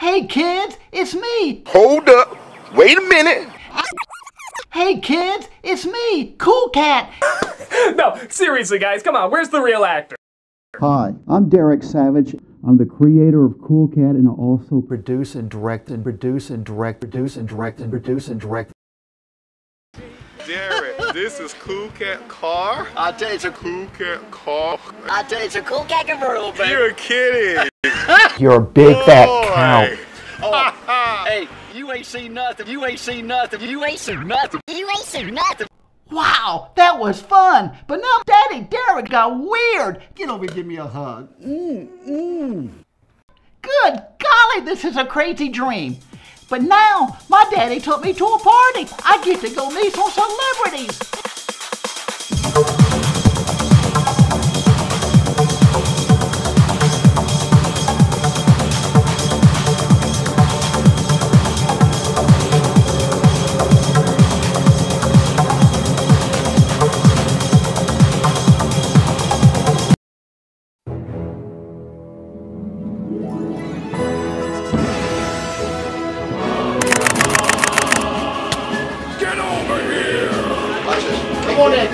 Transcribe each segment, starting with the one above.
Hey kids, it's me. Hold up. Wait a minute. Hey kids, it's me, Cool Cat. no, seriously, guys, come on. Where's the real actor? Hi, I'm Derek Savage. I'm the creator of Cool Cat, and I also produce and direct and produce and direct, produce and direct and produce and direct. Derek, this is Cool Cat car. I tell you, it's a Cool Cat car. I tell you, it's a cool cat convertible, baby. You're kidding. You're a big fat cow. Oh, hey, you ain't seen nothing. You ain't seen nothing. You ain't seen nothing. You ain't seen nothing. Wow, that was fun. But now Daddy Derek got weird. Get over here, give me a hug. Mm, mm. Good golly, this is a crazy dream. But now my daddy took me to a party. I get to go meet some celebrities.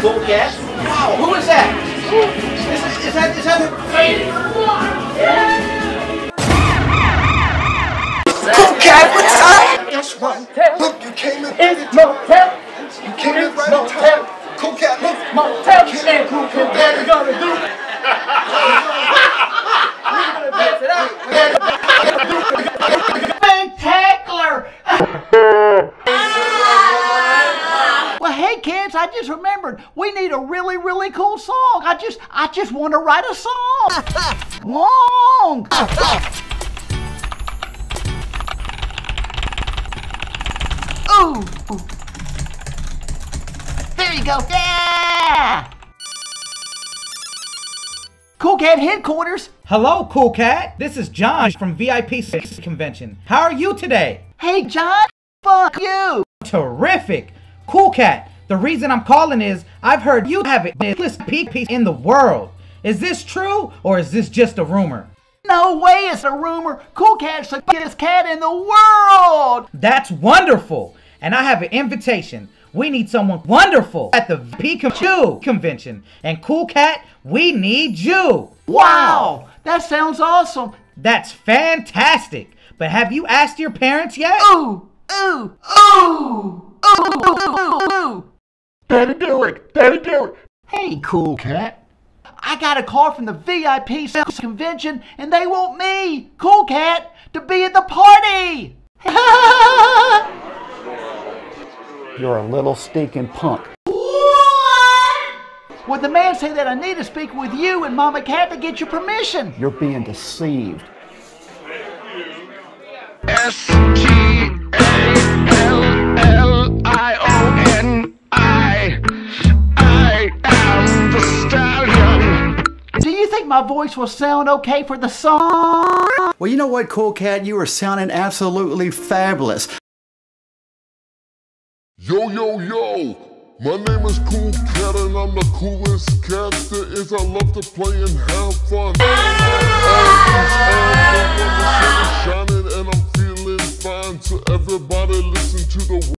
Cool cat. Wow, who is that? Is, that- is that is that the Cool Cat, what's up? That's right. Look, you came in right in time. You came in right in time. Cool Cat, look. Motel and cool cat. What we gonna do? spectacular? well, hey kids, I just remembered we need a really, really cool song. I just, I just want to write a song. Long. Ooh. There you go. Yeah. Cool Cat headquarters. Hello, Cool Cat. This is John from VIP 6 Convention. How are you today? Hey, John. Fuck you. Terrific. Cool Cat. The reason I'm calling is I've heard you have it biggest peak piece in the world. Is this true or is this just a rumor? No way it's a rumor. Cool Cat's the biggest cat in the world. That's wonderful. And I have an invitation. We need someone wonderful at the Pikachu convention. And Cool Cat, we need you. Wow, that sounds awesome. That's fantastic. But have you asked your parents yet? Ooh, ooh, ooh, ooh, ooh, ooh. Daddy Derek, Daddy Derek. Hey, Cool Cat. I got a call from the VIP sales convention and they want me, Cool Cat, to be at the party. You're a little stinking punk. Would the man say that I need to speak with you and Mama Cat to get your permission? You're being deceived. S T A L L my voice will sound okay for the song? Well, you know what, Cool Cat? You are sounding absolutely fabulous. Yo, yo, yo! My name is Cool Cat and I'm the coolest cat there is. I love to play and have fun.